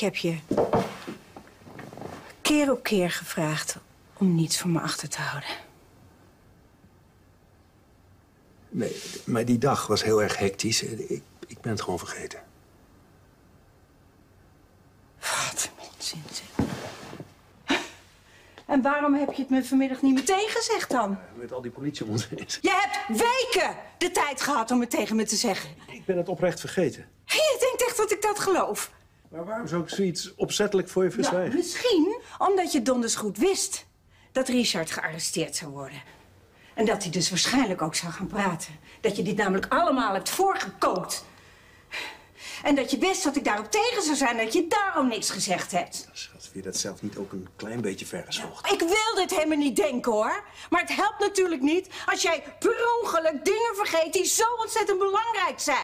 Ik heb je keer op keer gevraagd om niets voor me achter te houden. Nee, maar die dag was heel erg hectisch. Ik, ik ben het gewoon vergeten. Wat een onzin, zeg. En waarom heb je het me vanmiddag niet meteen gezegd dan? Met al die politie om ons heen. Je hebt weken de tijd gehad om het tegen me te zeggen. Ik ben het oprecht vergeten. En je denkt echt dat ik dat geloof? Maar waarom zou ik zoiets opzettelijk voor je Nou, verzwijgen? misschien omdat je donders goed wist dat Richard gearresteerd zou worden. En dat hij dus waarschijnlijk ook zou gaan praten. Dat je dit namelijk allemaal hebt voorgekookt. En dat je wist dat ik daarop tegen zou zijn, dat je daarom niks gezegd hebt. Schat, vind je dat zelf niet ook een klein beetje vergezocht? Ik wil dit helemaal niet denken, hoor. Maar het helpt natuurlijk niet als jij per ongeluk dingen vergeet die zo ontzettend belangrijk zijn.